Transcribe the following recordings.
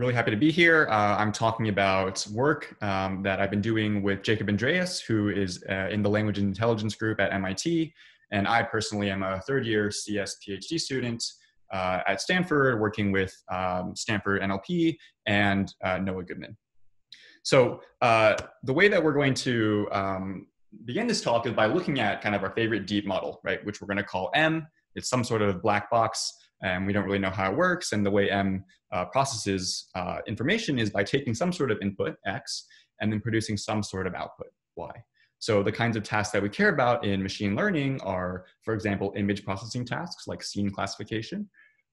really happy to be here. Uh, I'm talking about work um, that I've been doing with Jacob Andreas, who is uh, in the Language and Intelligence group at MIT. And I personally am a third year CS PhD student uh, at Stanford, working with um, Stanford NLP and uh, Noah Goodman. So uh, the way that we're going to um, begin this talk is by looking at kind of our favorite deep model, right, which we're going to call M. It's some sort of black box and we don't really know how it works. And the way M uh, processes uh, information is by taking some sort of input, X, and then producing some sort of output, Y. So the kinds of tasks that we care about in machine learning are, for example, image processing tasks like scene classification,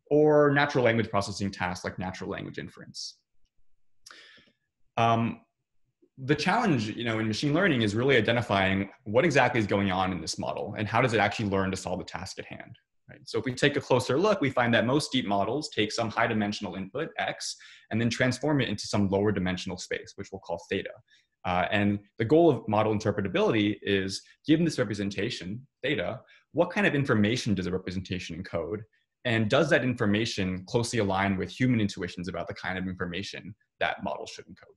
or natural language processing tasks like natural language inference. Um, the challenge you know in machine learning is really identifying what exactly is going on in this model and how does it actually learn to solve the task at hand Right? So if we take a closer look, we find that most deep models take some high dimensional input, x, and then transform it into some lower dimensional space, which we'll call theta. Uh, and the goal of model interpretability is, given this representation, theta, what kind of information does a representation encode? And does that information closely align with human intuitions about the kind of information that models should encode?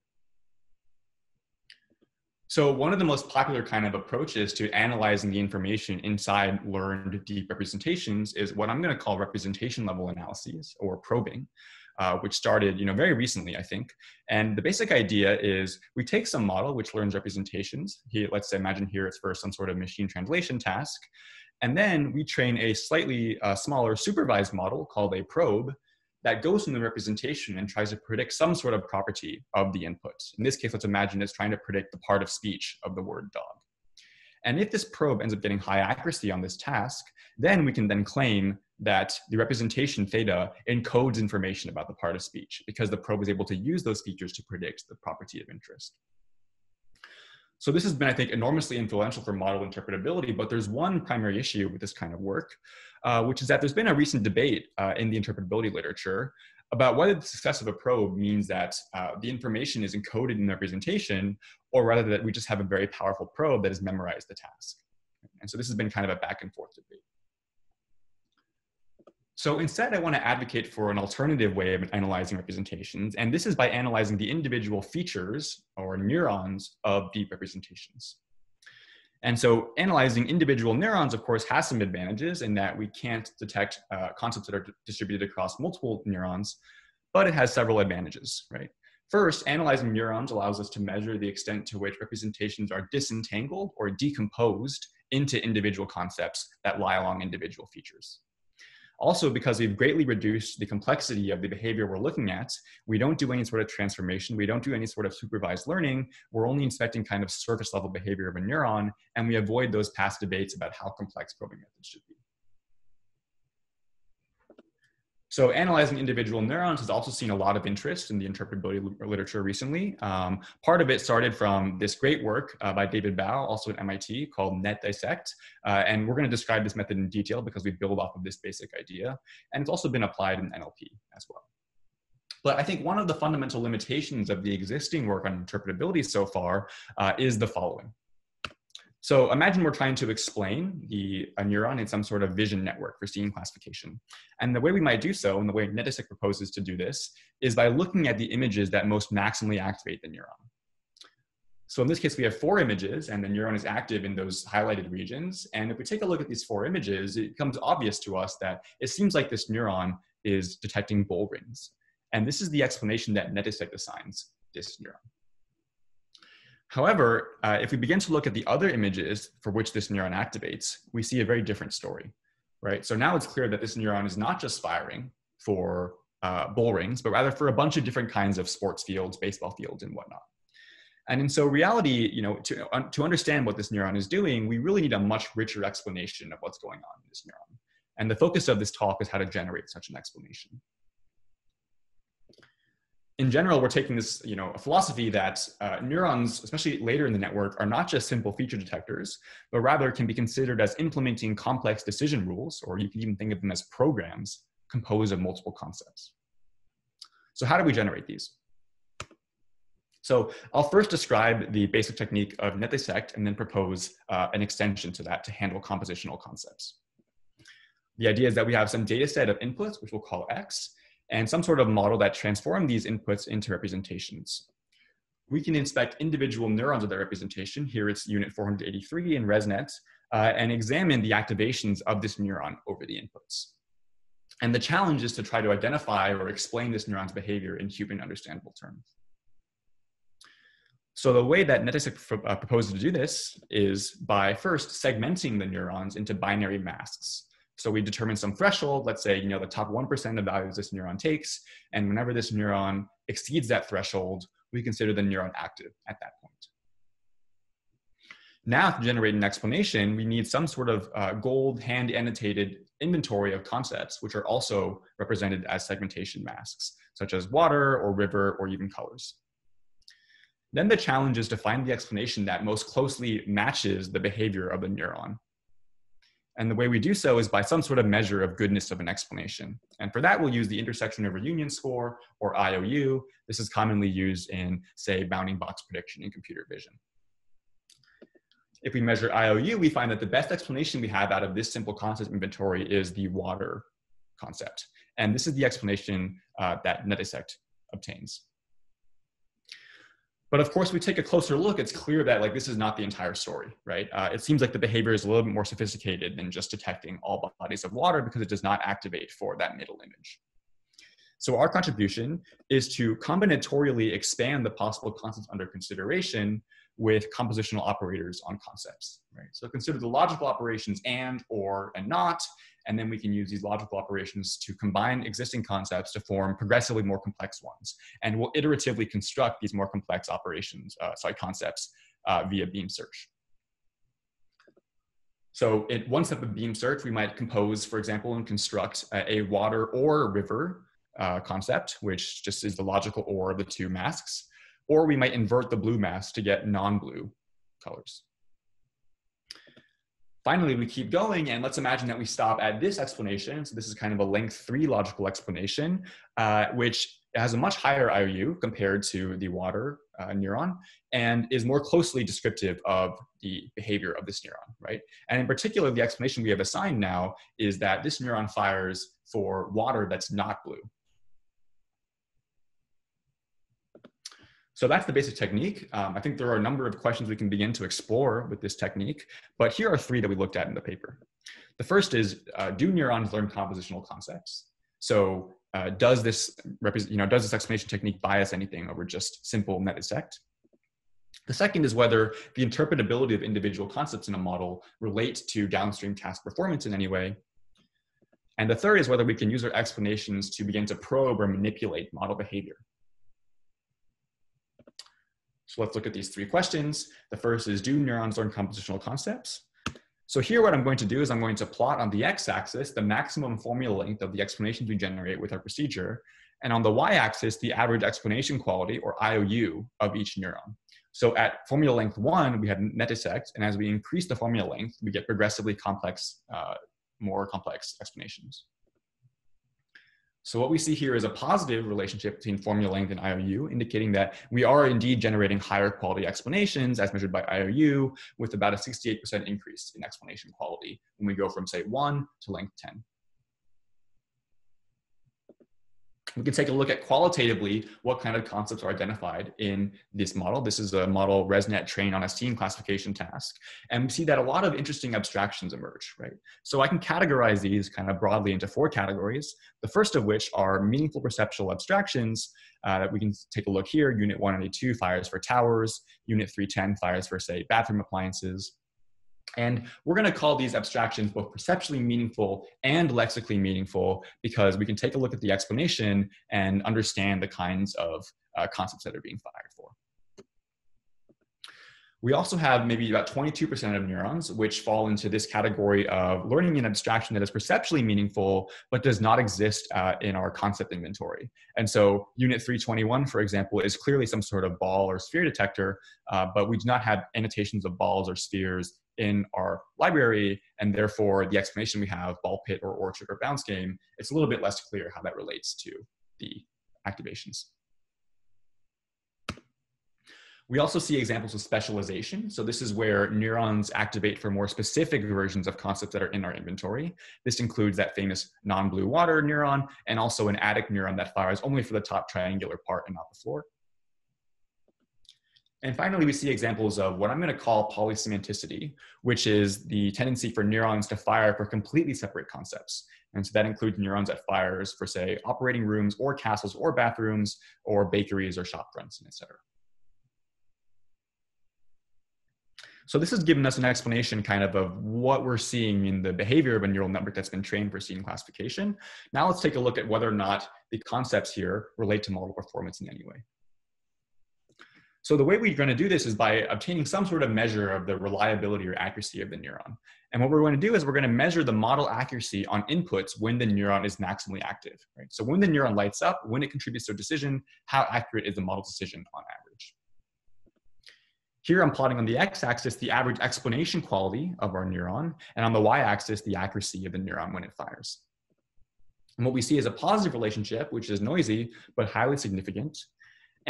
So one of the most popular kind of approaches to analyzing the information inside learned deep representations is what I'm going to call representation level analyses or probing, uh, which started you know very recently, I think. And the basic idea is we take some model which learns representations. Here, let's say imagine here it's for some sort of machine translation task, and then we train a slightly uh, smaller supervised model called a probe that goes from the representation and tries to predict some sort of property of the input. In this case, let's imagine it's trying to predict the part of speech of the word dog. And if this probe ends up getting high accuracy on this task, then we can then claim that the representation theta encodes information about the part of speech because the probe is able to use those features to predict the property of interest. So this has been, I think, enormously influential for model interpretability, but there's one primary issue with this kind of work, uh, which is that there's been a recent debate uh, in the interpretability literature about whether the success of a probe means that uh, the information is encoded in the representation, or rather that we just have a very powerful probe that has memorized the task. And so this has been kind of a back and forth debate. So instead, I want to advocate for an alternative way of analyzing representations, and this is by analyzing the individual features or neurons of deep representations. And so analyzing individual neurons, of course, has some advantages in that we can't detect uh, concepts that are distributed across multiple neurons, but it has several advantages, right? First, analyzing neurons allows us to measure the extent to which representations are disentangled or decomposed into individual concepts that lie along individual features. Also, because we've greatly reduced the complexity of the behavior we're looking at, we don't do any sort of transformation, we don't do any sort of supervised learning, we're only inspecting kind of surface level behavior of a neuron, and we avoid those past debates about how complex probing methods should be. So analyzing individual neurons has also seen a lot of interest in the interpretability literature recently. Um, part of it started from this great work uh, by David Bau, also at MIT, called NetDissect. Uh, and we're going to describe this method in detail because we build off of this basic idea. And it's also been applied in NLP as well. But I think one of the fundamental limitations of the existing work on interpretability so far uh, is the following. So imagine we're trying to explain the, a neuron in some sort of vision network for scene classification. And the way we might do so, and the way NetDissect proposes to do this, is by looking at the images that most maximally activate the neuron. So in this case, we have four images and the neuron is active in those highlighted regions. And if we take a look at these four images, it becomes obvious to us that it seems like this neuron is detecting bull rings. And this is the explanation that NetDissect assigns this neuron. However, uh, if we begin to look at the other images for which this neuron activates, we see a very different story, right? So now it's clear that this neuron is not just firing for uh, bull rings, but rather for a bunch of different kinds of sports fields, baseball fields, and whatnot. And in so reality, you know, to, to understand what this neuron is doing, we really need a much richer explanation of what's going on in this neuron. And the focus of this talk is how to generate such an explanation in general, we're taking this, you know, a philosophy that uh, neurons, especially later in the network, are not just simple feature detectors, but rather can be considered as implementing complex decision rules, or you can even think of them as programs composed of multiple concepts. So how do we generate these? So I'll first describe the basic technique of NetDissect and then propose uh, an extension to that to handle compositional concepts. The idea is that we have some data set of inputs, which we'll call X, and some sort of model that transform these inputs into representations. We can inspect individual neurons of that representation. Here it's unit 483 in ResNet, uh, and examine the activations of this neuron over the inputs. And the challenge is to try to identify or explain this neuron's behavior in human understandable terms. So the way that NetDissect uh, proposes to do this is by first segmenting the neurons into binary masks. So we determine some threshold, let's say, you know, the top 1% of values this neuron takes, and whenever this neuron exceeds that threshold, we consider the neuron active at that point. Now to generate an explanation, we need some sort of uh, gold hand annotated inventory of concepts, which are also represented as segmentation masks, such as water or river or even colors. Then the challenge is to find the explanation that most closely matches the behavior of the neuron. And the way we do so is by some sort of measure of goodness of an explanation. And for that, we'll use the intersection over union score or IOU. This is commonly used in, say, bounding box prediction in computer vision. If we measure IOU, we find that the best explanation we have out of this simple concept inventory is the water concept. And this is the explanation uh, that NetDissect obtains. But of course, we take a closer look, it's clear that like this is not the entire story, right? Uh, it seems like the behavior is a little bit more sophisticated than just detecting all bodies of water because it does not activate for that middle image. So our contribution is to combinatorially expand the possible concepts under consideration with compositional operators on concepts, right? So consider the logical operations and, or, and not, and then we can use these logical operations to combine existing concepts to form progressively more complex ones. And we'll iteratively construct these more complex operations, uh, sorry, concepts uh, via beam search. So in one step of beam search, we might compose, for example, and construct a, a water or river uh, concept, which just is the logical or of the two masks. Or we might invert the blue mask to get non-blue colors. Finally, we keep going, and let's imagine that we stop at this explanation. So this is kind of a length three logical explanation, uh, which has a much higher IOU compared to the water uh, neuron and is more closely descriptive of the behavior of this neuron, right? And in particular, the explanation we have assigned now is that this neuron fires for water that's not blue, So that's the basic technique. Um, I think there are a number of questions we can begin to explore with this technique, but here are three that we looked at in the paper. The first is, uh, do neurons learn compositional concepts? So uh, does this you know, does this explanation technique bias anything over just simple NetDissect? The second is whether the interpretability of individual concepts in a model relate to downstream task performance in any way. And the third is whether we can use our explanations to begin to probe or manipulate model behavior. So let's look at these three questions. The first is, do neurons learn compositional concepts? So here what I'm going to do is I'm going to plot on the x-axis the maximum formula length of the explanations we generate with our procedure, and on the y-axis the average explanation quality, or IOU, of each neuron. So at formula length one, we have NetDissect, and as we increase the formula length, we get progressively complex, uh, more complex explanations. So what we see here is a positive relationship between formula length and IOU, indicating that we are indeed generating higher quality explanations as measured by IOU with about a 68% increase in explanation quality when we go from say one to length 10. We can take a look at qualitatively what kind of concepts are identified in this model. This is a model ResNet trained on a scene classification task. And we see that a lot of interesting abstractions emerge, right? So I can categorize these kind of broadly into four categories. The first of which are meaningful perceptual abstractions uh, that we can take a look here. Unit 192 fires for towers. Unit 310 fires for, say, bathroom appliances. And we're going to call these abstractions both perceptually meaningful and lexically meaningful because we can take a look at the explanation and understand the kinds of uh, concepts that are being fired for. We also have maybe about 22% of neurons which fall into this category of learning an abstraction that is perceptually meaningful but does not exist uh, in our concept inventory. And so unit 321, for example, is clearly some sort of ball or sphere detector, uh, but we do not have annotations of balls or spheres in our library, and therefore the explanation we have, ball pit or orchard or bounce game, it's a little bit less clear how that relates to the activations. We also see examples of specialization. So this is where neurons activate for more specific versions of concepts that are in our inventory. This includes that famous non-blue water neuron and also an attic neuron that fires only for the top triangular part and not the floor. And finally, we see examples of what I'm going to call polysemanticity, which is the tendency for neurons to fire for completely separate concepts. And so that includes neurons that fires for, say, operating rooms or castles or bathrooms or bakeries or shop fronts, et cetera. So this has given us an explanation kind of of what we're seeing in the behavior of a neural network that's been trained for scene classification. Now let's take a look at whether or not the concepts here relate to model performance in any way. So the way we're going to do this is by obtaining some sort of measure of the reliability or accuracy of the neuron. And what we're going to do is we're going to measure the model accuracy on inputs when the neuron is maximally active. Right? So when the neuron lights up, when it contributes to a decision, how accurate is the model decision on average? Here I'm plotting on the x-axis the average explanation quality of our neuron, and on the y-axis the accuracy of the neuron when it fires. And what we see is a positive relationship, which is noisy, but highly significant.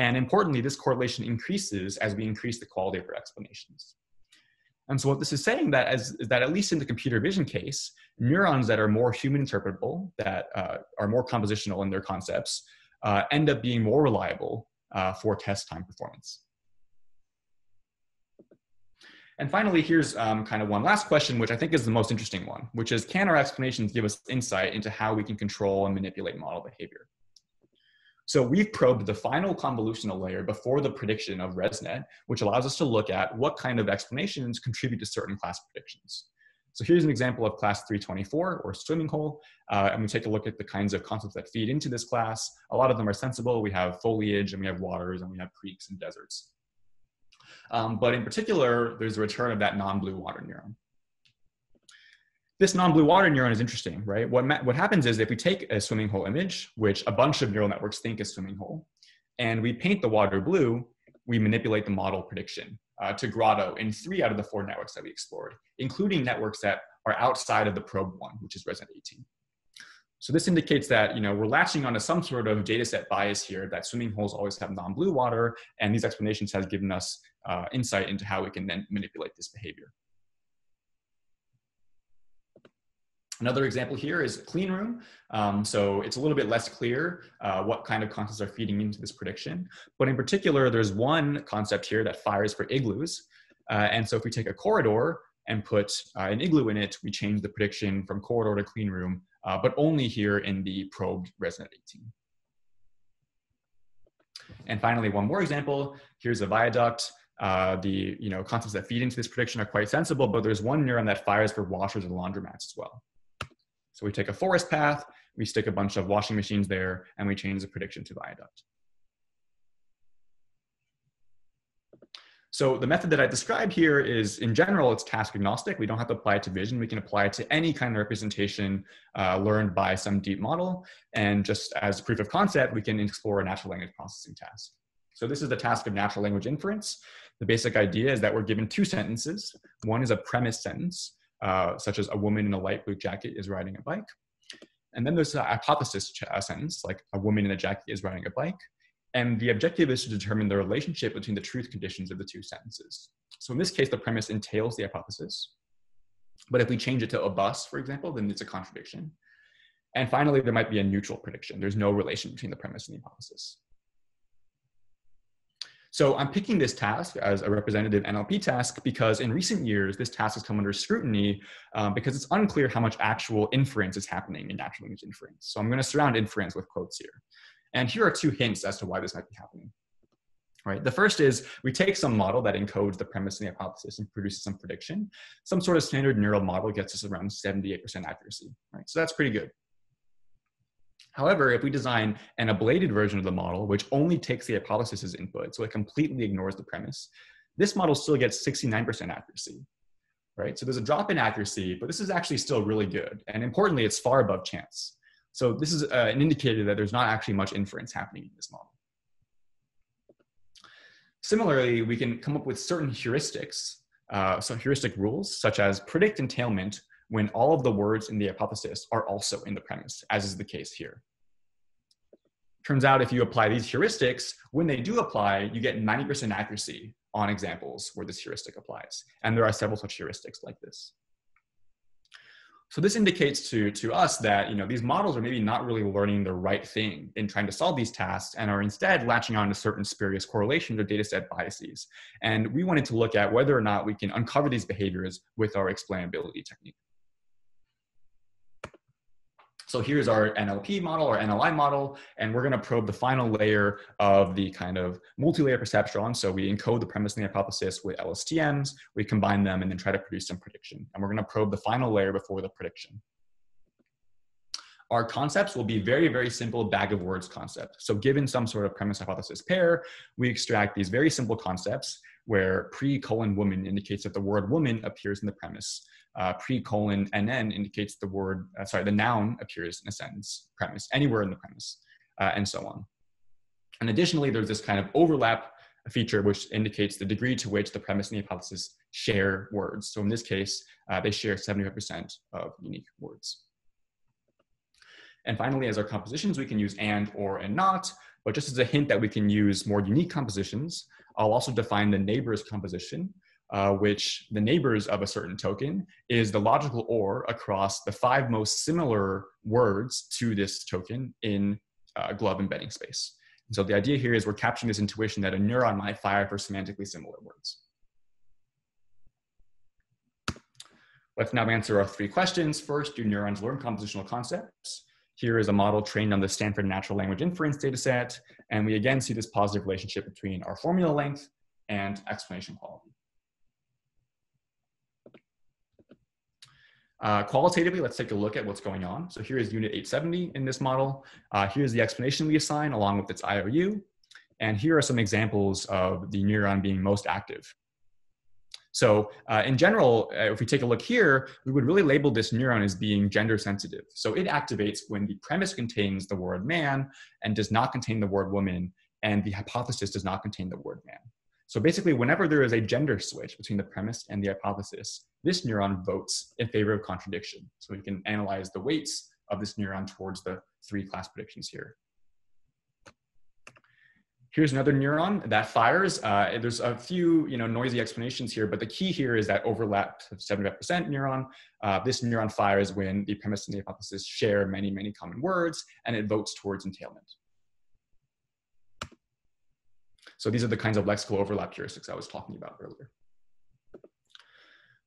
And importantly, this correlation increases as we increase the quality of our explanations. And so what this is saying that is, is that at least in the computer vision case, neurons that are more human interpretable, that uh, are more compositional in their concepts, uh, end up being more reliable uh, for test time performance. And finally, here's um, kind of one last question, which I think is the most interesting one, which is can our explanations give us insight into how we can control and manipulate model behavior? So we've probed the final convolutional layer before the prediction of ResNet, which allows us to look at what kind of explanations contribute to certain class predictions. So here's an example of class 324 or swimming hole. Uh, and we take a look at the kinds of concepts that feed into this class. A lot of them are sensible. We have foliage and we have waters and we have creeks and deserts. Um, but in particular, there's a return of that non-blue water neuron. This non-blue water neuron is interesting, right? What, what happens is if we take a swimming hole image, which a bunch of neural networks think is swimming hole, and we paint the water blue, we manipulate the model prediction uh, to Grotto in three out of the four networks that we explored, including networks that are outside of the probe one, which is ResNet 18. So this indicates that you know we're latching onto some sort of data set bias here that swimming holes always have non-blue water, and these explanations has given us uh, insight into how we can then manipulate this behavior. Another example here is clean room. Um, so it's a little bit less clear uh, what kind of concepts are feeding into this prediction. But in particular, there's one concept here that fires for igloos. Uh, and so if we take a corridor and put uh, an igloo in it, we change the prediction from corridor to clean room, uh, but only here in the probed ResNet 18. And finally, one more example. Here's a viaduct. Uh, the you know concepts that feed into this prediction are quite sensible, but there's one neuron that fires for washers and laundromats as well. So we take a forest path, we stick a bunch of washing machines there, and we change the prediction to viaduct. So the method that I describe here is, in general, it's task agnostic. We don't have to apply it to vision. We can apply it to any kind of representation uh, learned by some deep model. And just as proof of concept, we can explore a natural language processing task. So this is the task of natural language inference. The basic idea is that we're given two sentences. One is a premise sentence, uh, such as a woman in a light blue jacket is riding a bike. And then there's a hypothesis sentence, like a woman in a jacket is riding a bike. And the objective is to determine the relationship between the truth conditions of the two sentences. So in this case, the premise entails the hypothesis. But if we change it to a bus, for example, then it's a contradiction. And finally, there might be a neutral prediction. There's no relation between the premise and the hypothesis. So I'm picking this task as a representative NLP task because in recent years, this task has come under scrutiny um, because it's unclear how much actual inference is happening in natural language inference. So I'm going to surround inference with quotes here. And here are two hints as to why this might be happening. Right. The first is we take some model that encodes the premise and the hypothesis and produces some prediction. Some sort of standard neural model gets us around 78% accuracy. Right. So that's pretty good. However, if we design an ablated version of the model, which only takes the hypothesis as input, so it completely ignores the premise, this model still gets 69% accuracy. Right. So there's a drop in accuracy, but this is actually still really good. And importantly, it's far above chance. So this is uh, an indicator that there's not actually much inference happening in this model. Similarly, we can come up with certain heuristics, uh, so heuristic rules, such as predict entailment when all of the words in the hypothesis are also in the premise, as is the case here. Turns out if you apply these heuristics, when they do apply, you get 90% accuracy on examples where this heuristic applies. And there are several such heuristics like this. So this indicates to, to us that you know, these models are maybe not really learning the right thing in trying to solve these tasks and are instead latching on to certain spurious correlations or data set biases. And we wanted to look at whether or not we can uncover these behaviors with our explainability technique. So here's our NLP model or NLI model, and we're going to probe the final layer of the kind of multi-layer perceptron. So we encode the premise and the hypothesis with LSTMs, we combine them, and then try to produce some prediction. And we're going to probe the final layer before the prediction. Our concepts will be very, very simple bag of words concept. So given some sort of premise hypothesis pair, we extract these very simple concepts where pre colon woman indicates that the word woman appears in the premise uh, pre-colon NN indicates the word, uh, sorry, the noun appears in a sentence premise, anywhere in the premise, uh, and so on. And additionally, there's this kind of overlap feature which indicates the degree to which the premise and the hypothesis share words. So in this case, uh, they share 75% of unique words. And finally, as our compositions, we can use and, or, and not, but just as a hint that we can use more unique compositions, I'll also define the neighbors composition, uh, which the neighbors of a certain token is the logical OR across the five most similar words to this token in uh, GloVe embedding space. And so the idea here is we're capturing this intuition that a neuron might fire for semantically similar words. Let's now answer our three questions. First, do neurons learn compositional concepts? Here is a model trained on the Stanford Natural Language Inference dataset, and we again see this positive relationship between our formula length and explanation quality. Uh, qualitatively, let's take a look at what's going on. So here is unit 870 in this model. Uh, here's the explanation we assign along with its IOU. And here are some examples of the neuron being most active. So uh, in general, uh, if we take a look here, we would really label this neuron as being gender sensitive. So it activates when the premise contains the word man and does not contain the word woman, and the hypothesis does not contain the word man. So basically, whenever there is a gender switch between the premise and the hypothesis, this neuron votes in favor of contradiction. So we can analyze the weights of this neuron towards the three class predictions here. Here's another neuron that fires. Uh, there's a few you know, noisy explanations here, but the key here is that overlap of 75% neuron. Uh, this neuron fires when the premise and the hypothesis share many, many common words, and it votes towards entailment. So these are the kinds of lexical overlap heuristics I was talking about earlier.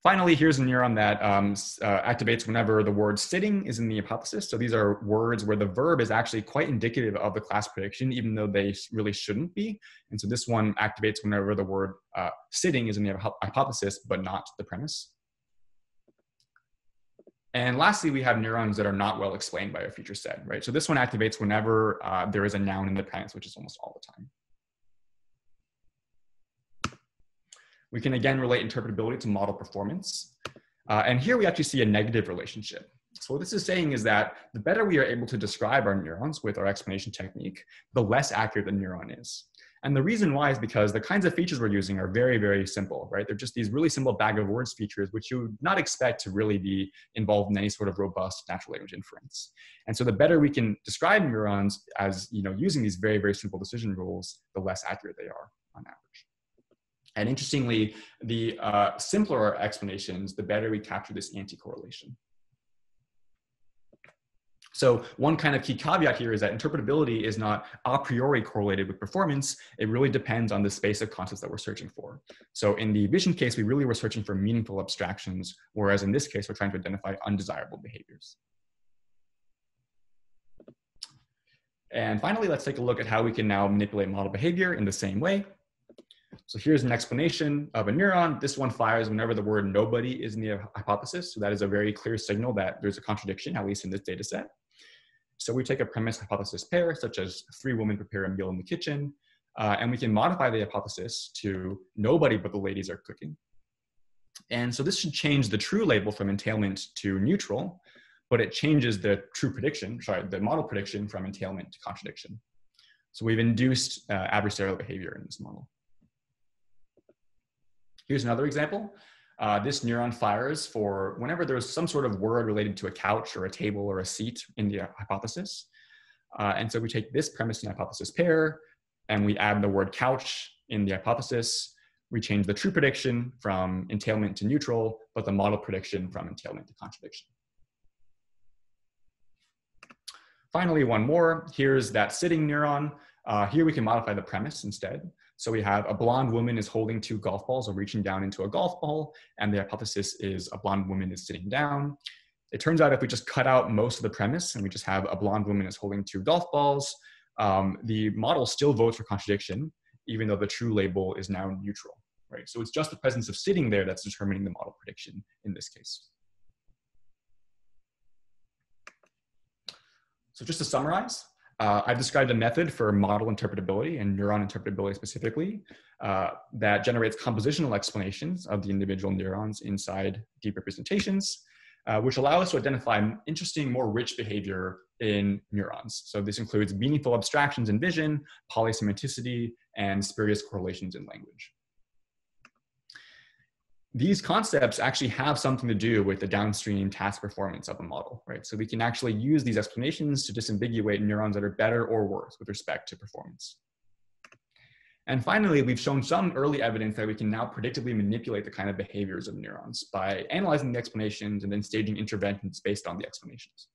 Finally, here's a neuron that um, uh, activates whenever the word sitting is in the hypothesis. So these are words where the verb is actually quite indicative of the class prediction, even though they really shouldn't be. And so this one activates whenever the word uh, sitting is in the hypothesis, but not the premise. And lastly, we have neurons that are not well explained by a feature set, right? So this one activates whenever uh, there is a noun in the premise, which is almost all the time. We can again relate interpretability to model performance. Uh, and here we actually see a negative relationship. So what this is saying is that the better we are able to describe our neurons with our explanation technique, the less accurate the neuron is. And the reason why is because the kinds of features we're using are very, very simple, right? They're just these really simple bag of words features, which you would not expect to really be involved in any sort of robust natural language inference. And so the better we can describe neurons as, you know, using these very, very simple decision rules, the less accurate they are on average. And interestingly, the uh, simpler explanations, the better we capture this anti-correlation. So one kind of key caveat here is that interpretability is not a priori correlated with performance. It really depends on the space of concepts that we're searching for. So in the vision case, we really were searching for meaningful abstractions, whereas in this case, we're trying to identify undesirable behaviors. And finally, let's take a look at how we can now manipulate model behavior in the same way. So here's an explanation of a neuron. This one fires whenever the word nobody is in the hypothesis. So that is a very clear signal that there's a contradiction, at least in this data set. So we take a premise hypothesis pair, such as three women prepare a meal in the kitchen, uh, and we can modify the hypothesis to nobody but the ladies are cooking. And so this should change the true label from entailment to neutral, but it changes the true prediction, sorry, the model prediction from entailment to contradiction. So we've induced uh, adversarial behavior in this model. Here's another example. Uh, this neuron fires for whenever there's some sort of word related to a couch or a table or a seat in the hypothesis. Uh, and so we take this premise and hypothesis pair, and we add the word couch in the hypothesis. We change the true prediction from entailment to neutral, but the model prediction from entailment to contradiction. Finally, one more. Here's that sitting neuron. Uh, here we can modify the premise instead. So we have a blonde woman is holding two golf balls or reaching down into a golf ball, and the hypothesis is a blonde woman is sitting down. It turns out if we just cut out most of the premise and we just have a blonde woman is holding two golf balls, um, the model still votes for contradiction, even though the true label is now neutral, right? So it's just the presence of sitting there that's determining the model prediction in this case. So just to summarize, uh, I've described a method for model interpretability and neuron interpretability specifically uh, that generates compositional explanations of the individual neurons inside deep representations uh, which allow us to identify interesting, more rich behavior in neurons. So this includes meaningful abstractions in vision, polysemanticity, and spurious correlations in language. These concepts actually have something to do with the downstream task performance of a model, right? So we can actually use these explanations to disambiguate neurons that are better or worse with respect to performance. And finally, we've shown some early evidence that we can now predictably manipulate the kind of behaviors of neurons by analyzing the explanations and then staging interventions based on the explanations.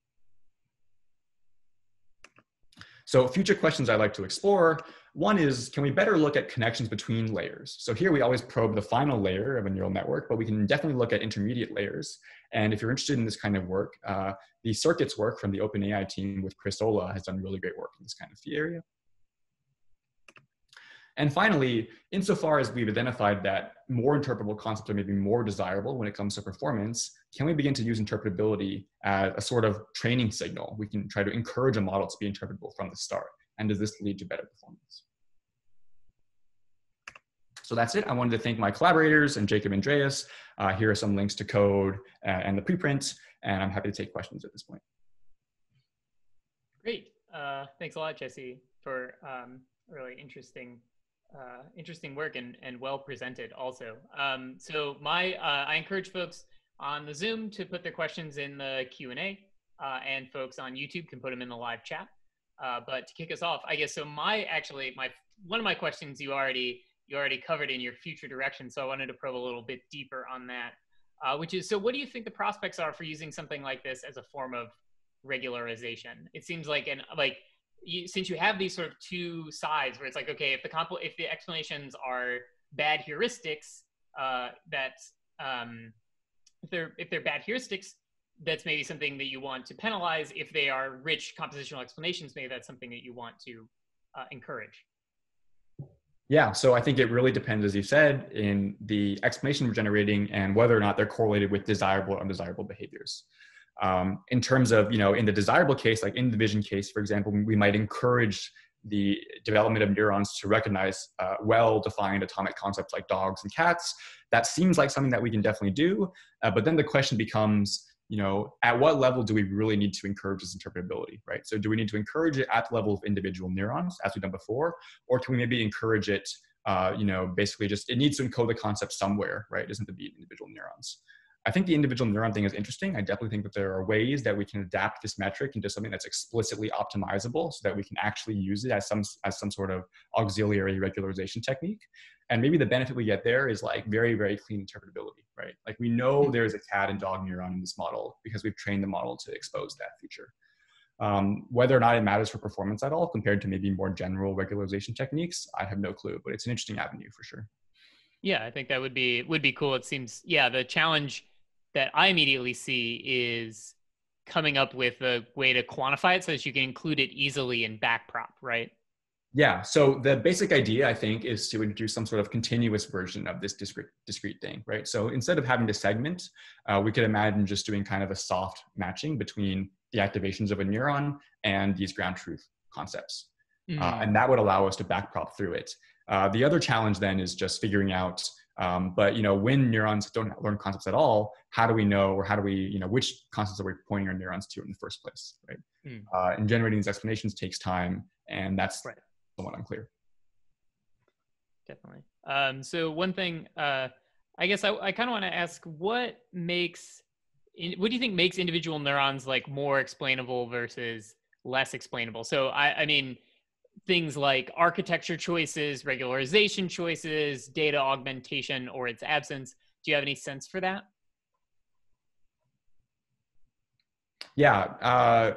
So future questions I'd like to explore, one is, can we better look at connections between layers? So here we always probe the final layer of a neural network, but we can definitely look at intermediate layers. And if you're interested in this kind of work, uh, the circuits work from the OpenAI team with Chris Olah has done really great work in this kind of area. And finally, insofar as we've identified that more interpretable concepts are maybe more desirable when it comes to performance, can we begin to use interpretability as a sort of training signal? We can try to encourage a model to be interpretable from the start. And does this lead to better performance? So that's it. I wanted to thank my collaborators and Jacob Andreas. Uh, here are some links to code uh, and the preprint, and I'm happy to take questions at this point. Great. Uh, thanks a lot, Jesse, for um, really interesting uh, interesting work and, and well presented also. Um, so my, uh, I encourage folks on the Zoom to put their questions in the Q&A uh, and folks on YouTube can put them in the live chat. Uh, but to kick us off, I guess, so my, actually, my, one of my questions you already, you already covered in your future direction. So I wanted to probe a little bit deeper on that, uh, which is, so what do you think the prospects are for using something like this as a form of regularization? It seems like, an, like, you, since you have these sort of two sides where it's like, okay, if the compl- if the explanations are bad heuristics, uh, that um, if they're if they're bad heuristics, that's maybe something that you want to penalize. If they are rich compositional explanations, maybe that's something that you want to uh, encourage. Yeah, so I think it really depends, as you said, in the explanation we're generating and whether or not they're correlated with desirable or undesirable behaviors. Um, in terms of, you know, in the desirable case, like in the vision case, for example, we might encourage the development of neurons to recognize uh, well-defined atomic concepts like dogs and cats. That seems like something that we can definitely do. Uh, but then the question becomes, you know, at what level do we really need to encourage this interpretability, right? So do we need to encourage it at the level of individual neurons, as we've done before, or can we maybe encourage it, uh, you know, basically just it needs to encode the concept somewhere, right? It doesn't have to be individual neurons. I think the individual neuron thing is interesting. I definitely think that there are ways that we can adapt this metric into something that's explicitly optimizable so that we can actually use it as some, as some sort of auxiliary regularization technique. And maybe the benefit we get there is like very, very clean interpretability, right? Like we know mm-hmm. there's a cat and dog neuron in this model because we've trained the model to expose that feature. Um, whether or not it matters for performance at all compared to maybe more general regularization techniques, I have no clue, but it's an interesting avenue for sure. Yeah, I think that would be would be cool. It seems yeah, the challenge that I immediately see is coming up with a way to quantify it so that you can include it easily in backprop, right? Yeah. So the basic idea, I think, is to introduce some sort of continuous version of this discrete, discrete thing, right? So instead of having to segment, uh, we could imagine just doing kind of a soft matching between the activations of a neuron and these ground truth concepts. Mm. Uh, and that would allow us to backprop through it. Uh, the other challenge then is just figuring out um, but you know, when neurons don't learn concepts at all, how do we know, or how do we, you know, which concepts are we pointing our neurons to in the first place, right? Mm. Uh, and generating these explanations takes time, and that's right. somewhat unclear. Definitely. Um, so one thing, uh, I guess I, I kind of want to ask, what makes, what do you think makes individual neurons like more explainable versus less explainable. So I, I mean, things like architecture choices, regularization choices, data augmentation or its absence. Do you have any sense for that? Yeah, uh,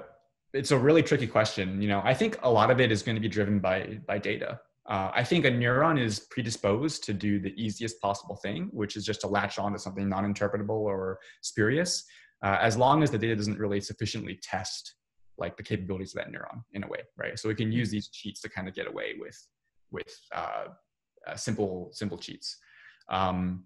it's a really tricky question. You know, I think a lot of it is going to be driven by by data. Uh, I think a neuron is predisposed to do the easiest possible thing, which is just to latch on to something non-interpretable or spurious, uh, as long as the data doesn't really sufficiently test like the capabilities of that neuron in a way, right? So we can use these cheats to kind of get away with with uh, uh, simple simple cheats. Um,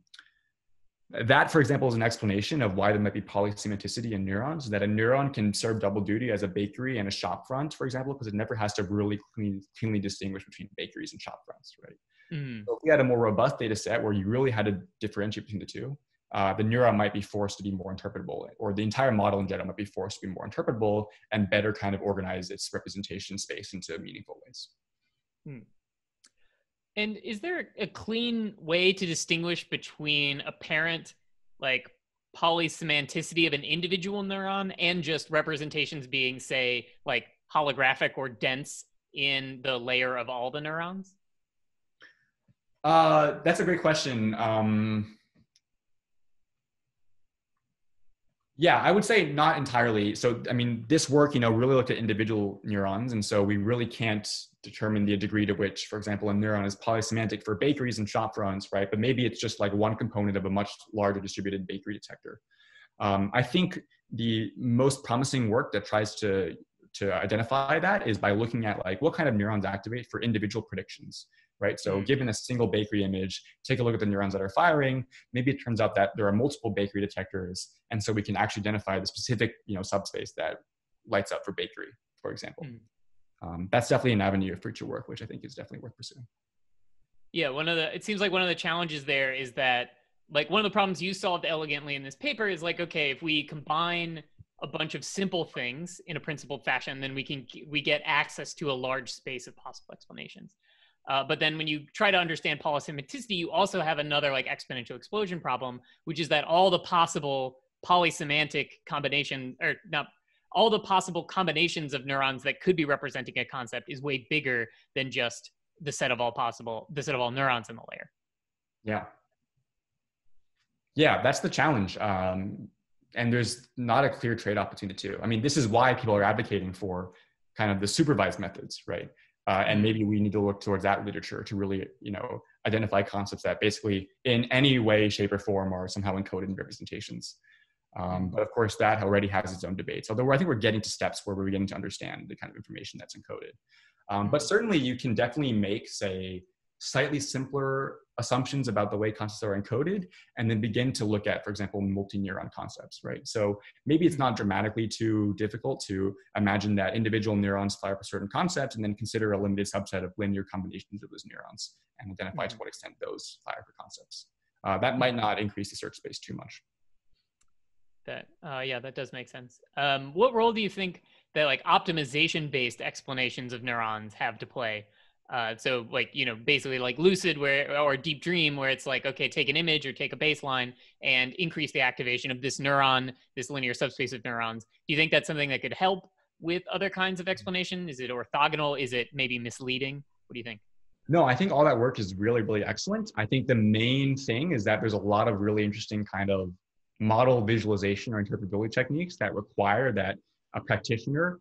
that, for example, is an explanation of why there might be polysemanticity in neurons. That a neuron can serve double duty as a bakery and a shop front, for example, because it never has to really clean, cleanly distinguish between bakeries and shop fronts, right? Mm. So if we had a more robust data set where you really had to differentiate between the two, uh, the neuron might be forced to be more interpretable, or the entire model in general might be forced to be more interpretable and better kind of organize its representation space into meaningful ways. Hmm. And is there a clean way to distinguish between apparent, like, polysemanticity of an individual neuron and just representations being, say, like holographic or dense in the layer of all the neurons? Uh, that's a great question. Um, Yeah, I would say not entirely. So, I mean, this work, you know, really looked at individual neurons. And so we really can't determine the degree to which, for example, a neuron is polysemantic for bakeries and shop fronts, right? But maybe it's just like one component of a much larger distributed bakery detector. Um, I think the most promising work that tries to to identify that is by looking at like what kind of neurons activate for individual predictions right? So mm. given a single bakery image, take a look at the neurons that are firing. Maybe it turns out that there are multiple bakery detectors, and so we can actually identify the specific, you know, subspace that lights up for bakery, for example. Mm. Um, that's definitely an avenue of future work, which I think is definitely worth pursuing. Yeah, one of the it seems like one of the challenges there is that like one of the problems you solved elegantly in this paper is like okay, if we combine a bunch of simple things in a principled fashion, then we can we get access to a large space of possible explanations. Uh, but then when you try to understand polysemanticity, you also have another like exponential explosion problem, which is that all the possible polysemantic combination or not all the possible combinations of neurons that could be representing a concept is way bigger than just the set of all possible the set of all neurons in the layer. Yeah. Yeah, that's the challenge. Um, and there's not a clear trade-off between the two. I mean, this is why people are advocating for kind of the supervised methods, right? Uh, and maybe we need to look towards that literature to really, you know, identify concepts that basically in any way, shape, or form are somehow encoded in representations. Um, but of course, that already has its own debates. Although I think we're getting to steps where we're beginning to understand the kind of information that's encoded. Um, but certainly, you can definitely make, say, slightly simpler assumptions about the way concepts are encoded and then begin to look at for example multi-neuron concepts right? So maybe it's not dramatically too difficult to imagine that individual neurons fire for certain concepts and then consider a limited subset of linear combinations of those neurons and identify mm-hmm. to what extent those fire for concepts. Uh, that might not increase the search space too much. That uh, yeah that does make sense. Um, what role do you think that like optimization based explanations of neurons have to play uh, so like you know basically like lucid where or deep dream where it's like okay take an image or take a baseline and increase the activation of this neuron this linear subspace of neurons. Do you think that's something that could help with other kinds of explanation? Is it orthogonal? Is it maybe misleading? What do you think? No i think all that work is really really excellent. I think the main thing is that there's a lot of really interesting kind of model visualization or interpretability techniques that require that a practitioner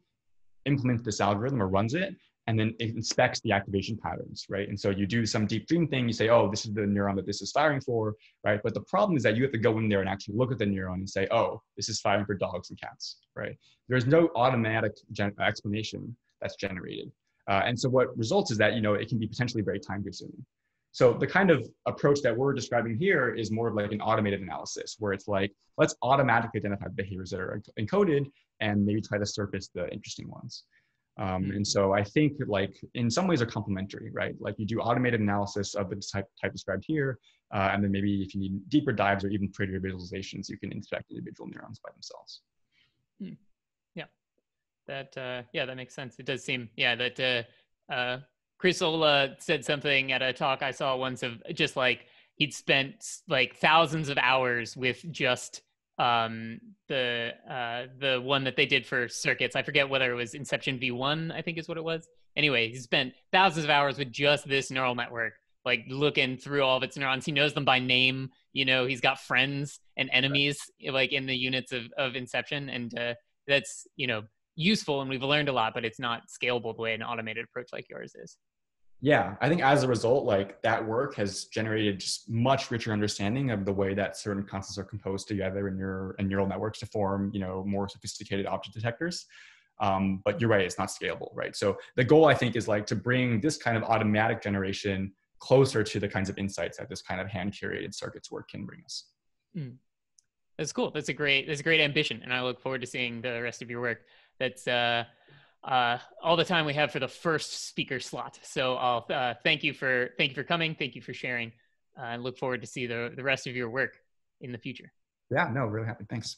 implements this algorithm or runs it and then it inspects the activation patterns, right? And so you do some deep dream thing, you say, oh, this is the neuron that this is firing for, right? But the problem is that you have to go in there and actually look at the neuron and say, oh, this is firing for dogs and cats, right? There's no automatic gen- explanation that's generated. Uh, and so what results is that, you know, it can be potentially very time consuming. So the kind of approach that we're describing here is more of like an automated analysis where it's like, let's automatically identify behaviors that are encoded and maybe try to surface the interesting ones. Um, and so I think like in some ways are complementary, right? Like you do automated analysis of the type, type described here, uh, and then maybe if you need deeper dives or even prettier visualizations, you can inspect individual neurons by themselves. Hmm. Yeah, that uh, yeah, that makes sense. It does seem yeah that uh, uh, Chris Olah said something at a talk I saw once of just like he'd spent like thousands of hours with just um, the uh, the one that they did for circuits. I forget whether it was Inception V1, I think is what it was. Anyway, he spent thousands of hours with just this neural network, like looking through all of its neurons. He knows them by name. You know, he's got friends and enemies like in the units of, of Inception, and uh, that's you know useful, and we've learned a lot, but it's not scalable the way an automated approach like yours is yeah i think as a result like that work has generated just much richer understanding of the way that certain concepts are composed together in your in neural networks to form you know more sophisticated object detectors. Um, but you're right it's not scalable right? So the goal i think is like to bring this kind of automatic generation closer to the kinds of insights that this kind of hand curated circuits work can bring us. Mm. that's cool. That's a great that's a great ambition and i look forward to seeing the rest of your work. That's uh uh, all the time we have for the first speaker slot. So I'll uh, thank you for thank you for coming. Thank you for sharing. Uh, and look forward to see the the rest of your work in the future. Yeah, no, really happy. Thanks.